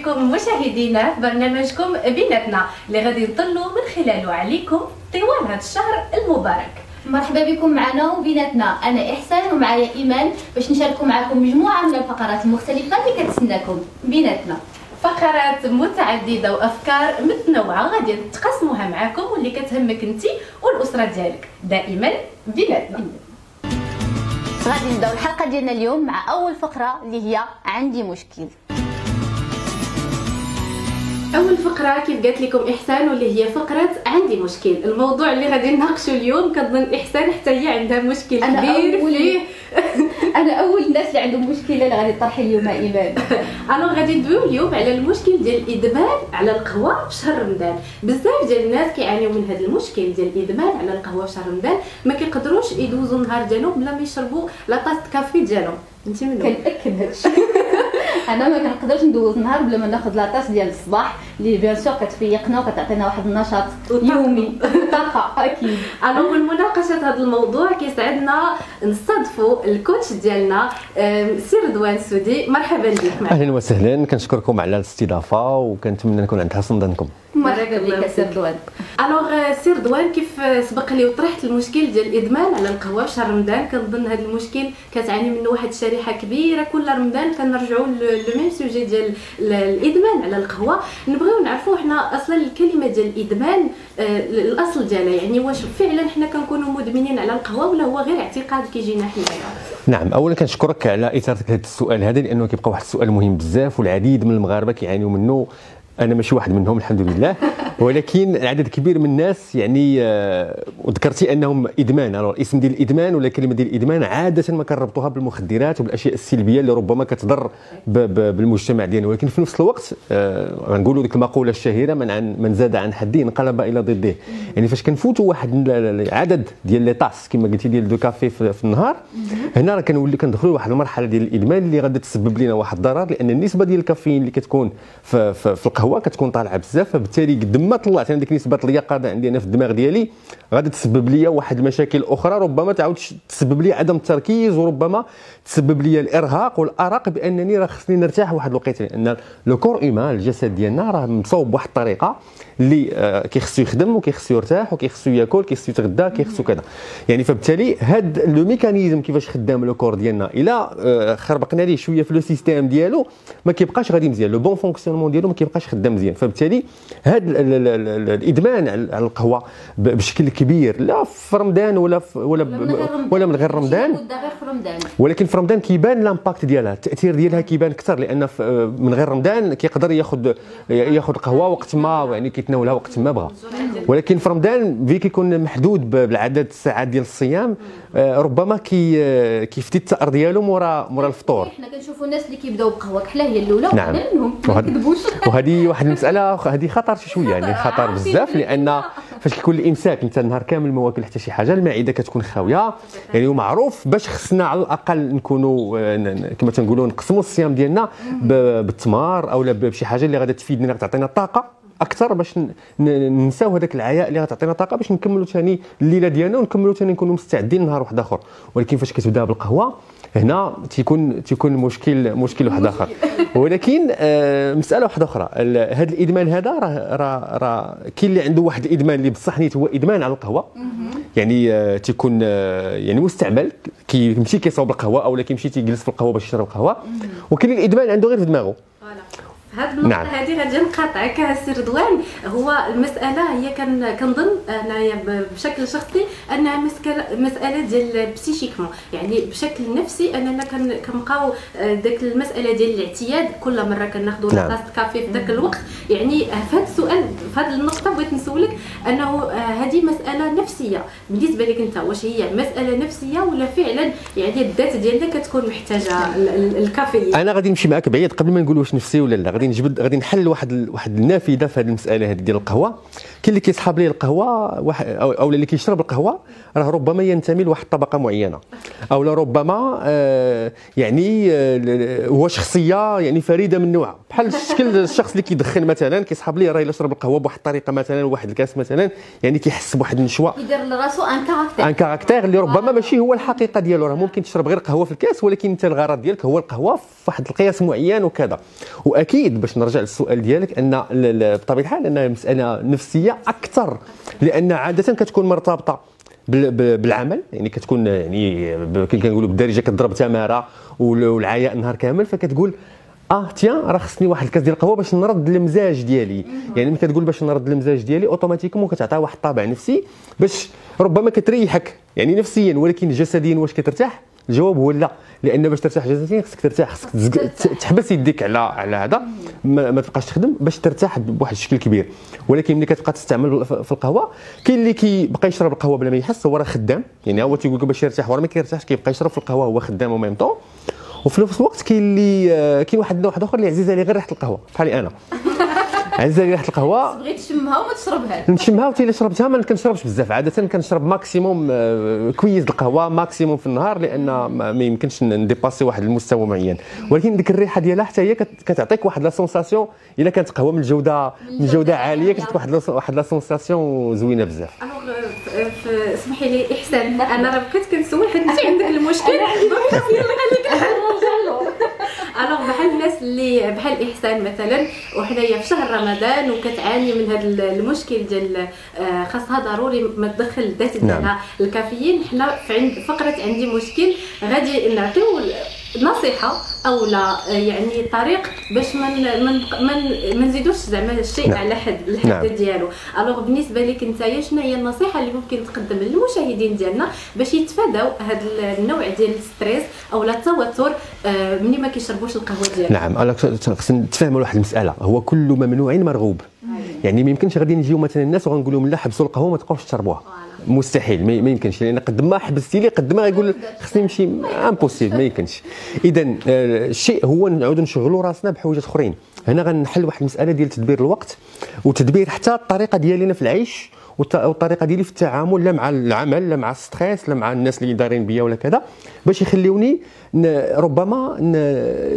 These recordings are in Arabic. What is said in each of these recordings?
بكم مشاهدينا في برنامجكم بيناتنا اللي غادي نطلوا من خلاله. عليكم طوال هذا الشهر المبارك. مرحبا بكم معنا وبيناتنا أنا إحسان ومعايا إيمان باش نشاركوا معكم مجموعة من الفقرات المختلفة اللي كتسناكم بيناتنا فقرات متعددة وأفكار متنوعة غادي نتقاسموها معكم واللي كتهمك انت والأسرة ديالك. دائما بيناتنا غادي نبدأو الحلقة ديالنا اليوم مع أول فقرة اللي هي عندي مشكل. أول فقرة كيف قالت لكم إحسان واللي هي فقرة عندي مشكل. الموضوع اللي غادي نناقشوا اليوم كنظن إحسان حتى هي عندها مشكل أنا كبير أول- فيه. أنا أول الناس اللي عندهم مشكلة اللي غادي طرحي اليوم إيمان. أنا غادي ندويو اليوم على المشكل ديال الإدمان على القهوة في شهر رمضان. بزاف ديال الناس كيعانيو من هذا المشكل ديال الإدمان على القهوة في شهر رمضان. ما كيقدروش يدوزوا النهار ديالهم بلا ما يشربوا لا طاس كافي ديالهم. انت منهم كنأكد هادشي. أنا ما كنقدرش ندوز نهار بلا ما ناخذ la tasse ديال الصباح اللي bien sûr كتفيقنا وكتعطينا واحد النشاط. يومي. طاقه أكيد. Alors من مناقشة هذا الموضوع كيسعدنا نستضفوا ال coach ديالنا سي رضوان سودي. مرحبا بك معنا أهلا وسهلا. كنشكركم على الاستضافة وكنتمنى نكون عند حسن ظنكم مرحبا بك سي رضوان alors سي رضوان كيف سبق لي وطرحت المشكل ديال الإدمان على القهوة في شهر رمضان؟ كنظن هذا المشكل كتعاني منه واحد الشريحة كبيرة. كل رمضان كنرجعوا لو ميم سوجي ديال ال- الإدمان على القهوة. نبغيو نعرفوا حنا أصلا الكلمة ديال الإدمان آه، الأصل ديالها يعني واش فعلا حنا كنكونوا مدمنين على القهوة ولا هو غير اعتقاد كيجينا حنايا؟ نعم اولا كنشكرك على إثارتك هذا السؤال هذا لأنه كيبقى واحد السؤال مهم بزاف والعديد من المغاربة كيعانيوا منه. أنا ماشي واحد منهم الحمد لله. ولكن عدد كبير من الناس يعني آه، وذكرتي أنهم إدمان. ألو الاسم ديال الإدمان ولا كلمة ديال الإدمان عادة ما كنربطوها بالمخدرات وبالأشياء السلبية اللي ربما كتضر بالمجتمع ديالنا. ولكن في نفس الوقت آه، غنقولوا ديك المقولة الشهيرة من عن من زاد عن حده انقلب إلى ضده. يعني فاش كنفوتوا واحد ال- ال- عدد ديال les tasses كما قلتي ديال deux cafés في, النهار هنا راه كنولي كندخلوا لواحد المرحلة ديال الإدمان اللي غادي تسبب لنا واحد الضرر لأن النسبة ديال الكافيين اللي كتكون في, في, في القهوه كتكون طالعة بزاف فبالتالي قد ما طلعت أنا ديك نسبة اليقظة عندي أنا في الدماغ ديالي غادي تسبب لي واحد المشاكل أخرى ربما تعاود تسبب لي عدم التركيز وربما تسبب لي الإرهاق والأرق بأنني راه خصني نرتاح واحد الوقيته لأن le corps humain الجسد ديالنا راه مصوب بواحد الطريقة. اللي آه، كيخصو يخدم وكيخصو يرتاح وكيخصو ياكل كيخصو يتغدى كيخصو كذا. يعني فبالتالي هاد le mécanisme كيفاش خدام le corps ديالنا إلا آه، خربقنا ليه شوية في le système ديالو ما كيبقاش غادي مزيان. le bon fonctionnement ديالو ما كيبقاش خدام مزيان. فبالتالي هاد ال- ال- ال- ال- الإدمان على القهوة بشكل كبير لا في رمضان ولا في ولا ولا من غير رمضان. ولكن في رمضان كيبان l'impact ديالها التأثير ديالها كيبان أكثر لأن في- من غير رمضان كيقدر ياخذ ياخذ القهوه وقت ما يعني كيتناولها وقت ما بغى ولكن في رمضان في كيكون محدود بالعدد الساعات ديال الصيام آه، ربما كي آه، كيفدي الثار ديالو مورا مورا الفطور. حنا كنشوفوا الناس اللي كيبداو بقهوة كحله هي الأولى نعم. وهذه واحد المسألة هذه خطر شوية يعني خطر. بزاف لأن فاش كيكون الإمساك انت النهار كامل ما واكل حتى شي حاجة المعدة كتكون خاوية. يعني ومعروف باش خصنا على الأقل نكونوا آه، كما تنقولوا نقسموا الصيام ديالنا ب- بالتمر أو لا بشي حاجة اللي غادي تفيدنا تعطينا الطاقة. أكثر باش ننساو هذاك العياء اللي غتعطينا طاقة باش نكملوا ثاني الليلة ديالنا ونكملوا ثاني نكونوا مستعدين نهار واحد آخر. ولكن فاش كتبدا بالقهوة هنا تيكون تيكون مشكل مشكل واحد آخر. ولكن آه، مسألة واحدة أخرى. هذا الإدمان هذا راه راه راه كاين اللي عنده واحد الإدمان اللي بصح نيت هو إدمان على القهوة. يعني آه، تيكون آه، يعني مستعمل. كيمشي كيصاوب القهوة أو كيمشي تيجلس في القهوة باش يشرب القهوة. وكاين الإدمان عنده غير في دماغه في هذه النقطة نعم. هذه غادي نقاطعك سي رضوان هو المسألة هي كان كنظن أنايا بشكل شخصي أنها مسألة مسألة ديال psychiquement يعني بشكل نفسي أننا كن- كنبقاو آه، داك المسألة ديال الاعتياد. كل مرة كناخذوا نعم. la tasse café في ذاك الوقت. يعني آه، في هذا السؤال في هذه النقطة بغيت نسولك أنه آه، هذه مسألة نفسية. بالنسبة لك أنت واش هي مسألة نفسية ولا فعلا؟ يعني الذات ديالنا كتكون محتاجة ال- ال- الكافيين أنا غادي نمشي معاك بعيد قبل ما نقول واش نفسي ولا لا. غادي نجبد غادي نحل واحد واحد النافذة في هذه المسألة هذه ديال القهوة. كاين اللي كيصحاب ليه القهوة واحد أو, اللي كيشرب القهوة راه ربما ينتمي لواحد الطبقه معينة. أو ربما آه يعني آه هو شخصية يعني فريدة من نوعها. بحال الشكل الشخص اللي كيدخن مثلا كيصحاب ليه راه إلا شرب القهوة بواحد الطريقة مثلا واحد الكاس مثلا يعني كيحس بواحد النشوة. يدير لراسو ان كاركتير ان كاركتير اللي ربما ماشي هو الحقيقة ديالو راه ممكن تشرب غير قهوة في الكاس ولكن انت الغرض ديالك هو القهوة في واحد القياس معين وكذا. وأكيد باش نرجع للسؤال ديالك أن بطبيعة الحال أنها مسألة نفسية أكثر لأن عادة كتكون مرتبطة بال- بال- بالعمل يعني كتكون يعني كنقولوا بالدارجة كتضرب تماره وال- والعياء النهار كامل فكتقول آه تيان راه خصني واحد الكاس ديال القهوة باش نرد المزاج ديالي. يعني ملي كتقول باش نرد المزاج ديالي أوتوماتيكمون كتعطيها واحد الطابع نفسي باش ربما كتريحك يعني نفسيا ولكن جسديا واش كترتاح الجواب هو لا لأن باش ترتاح جسديا خصك ترتاح خصك تحبس يديك على على هذا. ما, ما تبقاش تخدم باش ترتاح بواحد الشكل كبير. ولكن ملي كتبقى تستعمل في القهوة كاين اللي كيبقى يشرب القهوة بلا ما يحس هو راه خدام. يعني هو تيقول لك باش يرتاح هو ما كيرتاحش كيبقى يشرب في القهوة هو خدام وميم طون وفي نفس الوقت كاين اللي آه، كاين واحد واحد آخر اللي عزيز عليه غير ريحة القهوة بحالي أنا. عزيز عليه ريحه القهوة. بغيت تشمها وما تشربهاش نشمها وحتى اللي شربتها ما كنشربش بزاف. عادة كنشرب maximum آه، كويس القهوة maximum في النهار لأن ما يمكنش ن dépasser واحد المستوى معين. ولكن ديك الريحة ديالها حتى هي كت- كتعطيك واحد la sensation إلا كانت قهوة من الجوده من جودة عالية كتعطيك واحد واحد la sensation زوينة بزاف. Alors ف- اسمحي لي إحسان أنا راه بقيت كنسول حيت انت عندك المشكل. يلا خليك بحال الناس اللي بحال احسان مثلا وحنايا في شهر رمضان وكتعاني من هذا المشكل ديال آه، خاصها ضروري ما تدخل الذات ديالها الكافيين. حنا في عند فقرة عندي مشكل غادي نعطيو نصيحة أو لا يعني طريق باش ما من من من ما نزيدوش زعما الشيء نعم. على حد الحد نعم. ديالو. الوغ بالنسبة لك نتايا شنو هي النصيحة اللي ممكن تقدم للمشاهدين ديالنا باش يتفاداو هذا النوع ديال ال stress أو لا التوتر آه، ملي ما كيشربوش القهوة ديالهم؟ نعم خصنا نتفاهموا واحد المسألة. هو كل ممنوع مرغوب. يعني ما يمكنش غادي نجيو مثلا الناس وغنقول لهم لا حبسوا القهوة ما تبقاوش تشربوها. مستحيل ما يمكنش. لأن قد ما حبستي لي قد ما غيقول خصني نمشي. impossible ما يمكنش. اذا آه، الشيء هو نعاودوا نشغلوا راسنا بحوايج أخرين. هنا غنحل واحد المسألة ديال تدبير الوقت وتدبير حتى الطريقة ديالنا في العيش والط- والطريقة ديالي في التعامل لا مع العمل لا مع ال stress لا مع الناس اللي دايرين بيا ولا كذا باش يخليوني ربما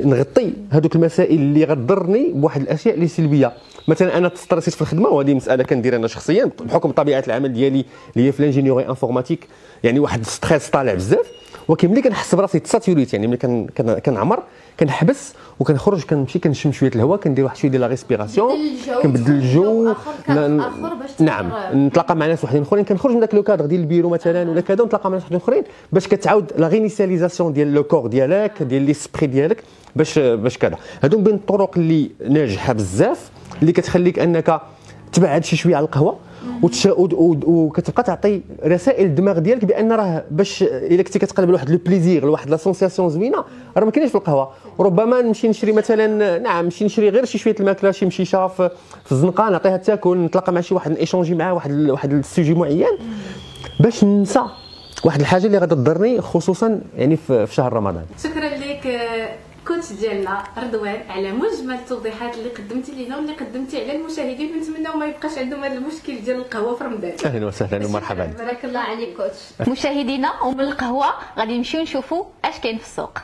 نغطي هذوك المسائل اللي غتضرني بواحد الأشياء اللي سلبية. مثلا أنا ت stressيت في الخدمة وهذه مسألة كندير أنا شخصيا بحكم طبيعة العمل ديالي اللي هي في ال ingénierie informatique يعني واحد stress طالع بزاف ولكن ملي كنحس براسي ت saturéت يعني ملي كن- كن- كنعمر كنحبس وكنخرج كنمشي كنشم شوية الهواء كندير واحد شوية ديال la respiration كنبدل جو الجو نعم نتلاقى مع ناس وحدين أخرين كنخرج من ذاك le cadre ديال البيرو مثلا ولا كذا ونتلاقى مع ناس وحدين أخرين باش كتعاود la réinitialisation ديال le corps ديالك ديال l'esprit ديالك باش باش كذا. هادو من بين الطرق اللي ناجحة بزاف. اللي كتخليك أنك تبعد شي شوية على القهوة وتش... و... و... وكتبقى تعطي رسائل الدماغ ديالك بأن راه باش إلا كنتي كتقلب لواحد le plaisir لواحد la sensation زوينة راه ما كاينش في القهوة. وربما نمشي نشري مثلا نعم نمشي نشري غير شي شوية الماكلة شي مشيشة في, في الزنقة نعطيها تاكل نتلاقى مع شي واحد échanger معاه واحد واحد ال sujet معين. باش ننسى واحد الحاجة اللي غادي تضرني خصوصا يعني في, في شهر رمضان. شكرا لك coach ديالنا رضوان على مجمل التوضيحات اللي قدمتي لنا واللي قدمتي على المشاهدين ونتمناو ما يبقاش عندهم هذا المشكل ديال القهوة في رمضان. أهلا وسهلا ومرحبا. بارك الله عليك coach مشاهدينا ومن القهوة غادي نمشيو نشوفوا اش كاين في السوق.